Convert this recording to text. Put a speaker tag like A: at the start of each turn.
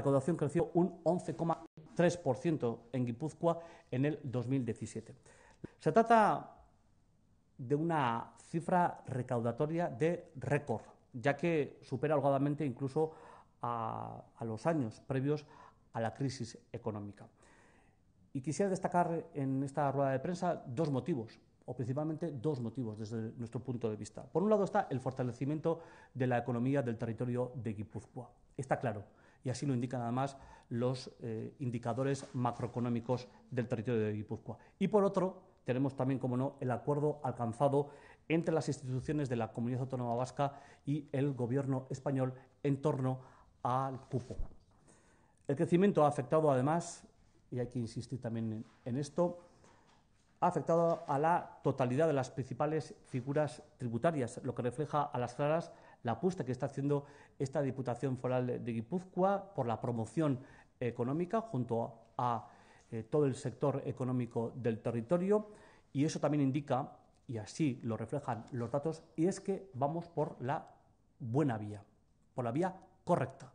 A: recaudación creció un 11,3% en Guipúzcoa en el 2017. Se trata de una cifra recaudatoria de récord, ya que supera holgadamente incluso a, los años previos a la crisis económica. Y quisiera destacar en esta rueda de prensa dos motivos, o principalmente dos motivos desde nuestro punto de vista. Por un lado está el fortalecimiento de la economía del territorio de Guipúzcoa. Está claro, y así lo indican además los eh, indicadores macroeconómicos del territorio de Guipúzcoa. Y por otro, tenemos también, como no, el acuerdo alcanzado entre las instituciones de la Comunidad Autónoma Vasca y el Gobierno español en torno al cupo. El crecimiento ha afectado además, y hay que insistir también en esto, ha afectado a la totalidad de las principales figuras tributarias, lo que refleja a las claras la apuesta que está haciendo esta Diputación Foral de Guipúzcoa por la promoción económica junto a eh, todo el sector económico del territorio y eso también indica, y así lo reflejan los datos, y es que vamos por la buena vía, por la vía correcta.